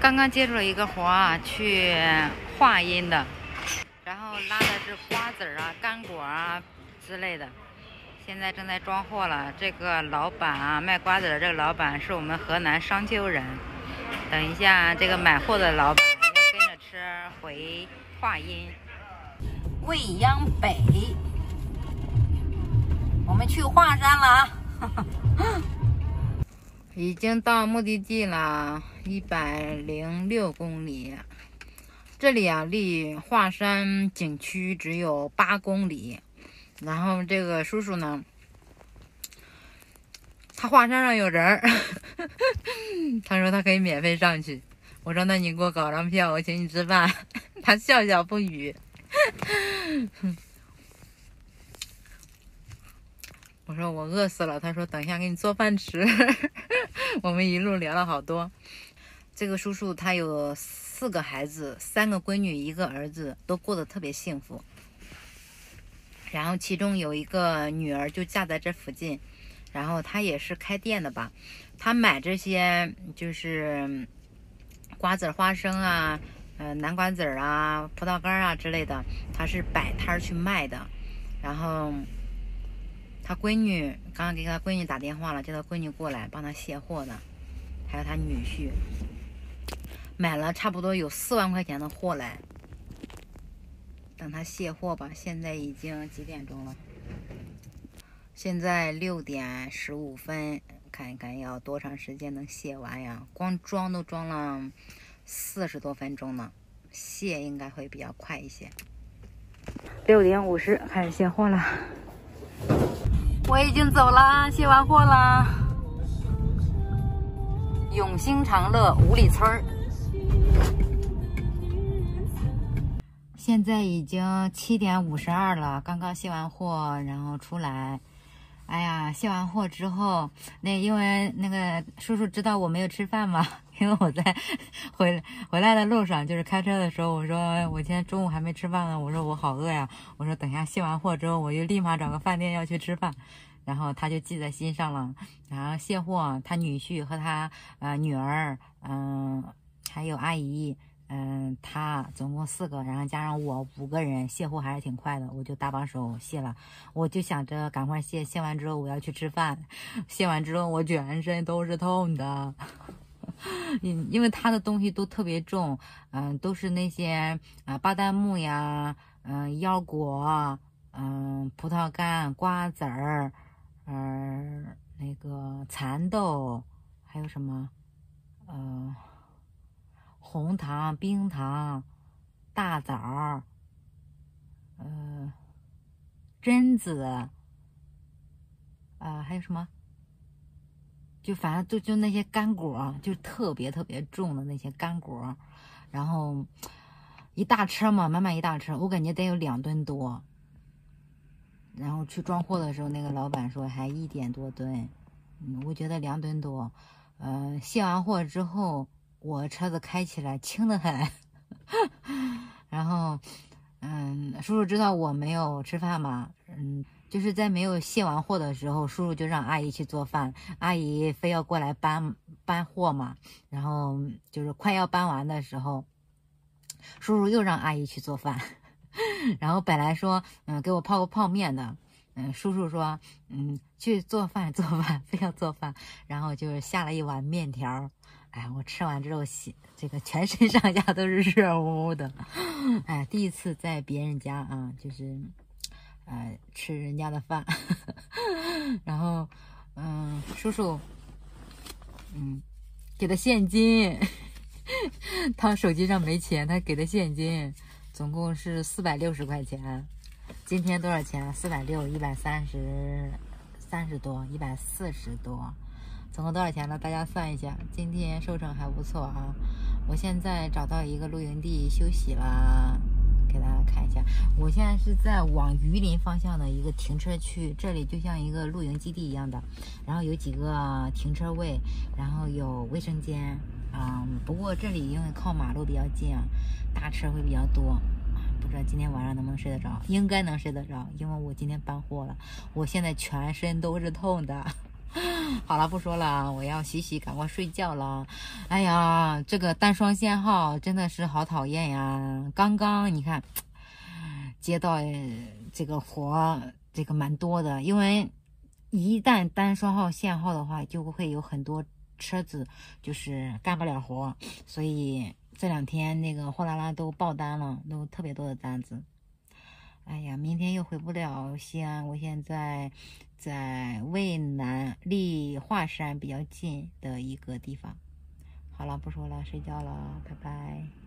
刚刚接触了一个活啊，去化阴的，然后拉的是瓜子儿啊、干果啊之类的。现在正在装货了。这个老板啊，卖瓜子的这个老板是我们河南商丘人。等一下，这个买货的老板要跟着吃回化阴。未央北，我们去华山了啊！已经到目的地了，一百零六公里。这里啊，离华山景区只有八公里。然后这个叔叔呢，他华山上有人儿，他说他可以免费上去。我说那你给我搞张票，我请你吃饭。他笑笑不语。我说我饿死了，他说等一下给你做饭吃。我们一路聊了好多。这个叔叔他有四个孩子，三个闺女，一个儿子，都过得特别幸福。然后其中有一个女儿就嫁在这附近，然后他也是开店的吧。他买这些就是瓜子、花生啊，呃，南瓜子啊，葡萄干啊之类的，他是摆摊去卖的。然后。他闺女刚刚给他闺女打电话了，叫他闺女过来帮他卸货的，还有他女婿买了差不多有四万块钱的货来，等他卸货吧。现在已经几点钟了？现在六点十五分，看一看要多长时间能卸完呀？光装都装了四十多分钟呢，卸应该会比较快一些。六点五十开始卸货了。我已经走了，卸完货了。永兴长乐五里村儿，现在已经七点五十二了，刚刚卸完货，然后出来。哎呀，卸完货之后，那因为那个叔叔知道我没有吃饭嘛，因为我在回回来的路上，就是开车的时候，我说我今天中午还没吃饭呢，我说我好饿呀，我说等下卸完货之后，我就立马找个饭店要去吃饭，然后他就记在心上了。然后卸货，他女婿和他呃女儿，嗯，还有阿姨。嗯，他总共四个，然后加上我五个人，卸货还是挺快的，我就搭把手卸了。我就想着赶快卸，卸完之后我要去吃饭。卸完之后我全身都是痛的，因因为他的东西都特别重，嗯，都是那些啊巴旦木呀，嗯腰果，嗯葡萄干、瓜子儿，嗯那个蚕豆，还有什么，呃。红糖、冰糖、大枣，呃，榛子，啊，还有什么？就反正就就那些干果，就特别特别重的那些干果，然后一大车嘛，满满一大车，我感觉得有两吨多。然后去装货的时候，那个老板说还一点多吨，嗯，我觉得两吨多。呃，卸完货之后。我车子开起来轻得很，然后，嗯，叔叔知道我没有吃饭嘛，嗯，就是在没有卸完货的时候，叔叔就让阿姨去做饭，阿姨非要过来搬搬货嘛，然后就是快要搬完的时候，叔叔又让阿姨去做饭，然后本来说，嗯，给我泡个泡面的，嗯，叔叔说，嗯，去做饭做饭，非要做饭，然后就是下了一碗面条。哎，我吃完之后，洗这个全身上下都是热乎乎的。哎，第一次在别人家啊，就是，呃，吃人家的饭。然后，嗯，叔叔，嗯，给的现金，他手机上没钱，他给的现金，总共是四百六十块钱。今天多少钱？四百六，一百三十，三十多，一百四十多。总共多少钱呢？大家算一下。今天收成还不错啊！我现在找到一个露营地休息了，给大家看一下。我现在是在往榆林方向的一个停车区，这里就像一个露营基地一样的，然后有几个停车位，然后有卫生间。嗯，不过这里因为靠马路比较近啊，大车会比较多。不知道今天晚上能不能睡得着？应该能睡得着，因为我今天搬货了。我现在全身都是痛的。好了，不说了，我要洗洗，赶快睡觉了。哎呀，这个单双线号真的是好讨厌呀！刚刚你看 接到这个活，这个蛮多的，因为一旦单双号限号的话，就会有很多车子就是干不了活，所以这两天那个货拉拉都爆单了，都特别多的单子。哎呀，明天又回不了西安，我现在在渭南，离华山比较近的一个地方。好了，不说了，睡觉了，拜拜。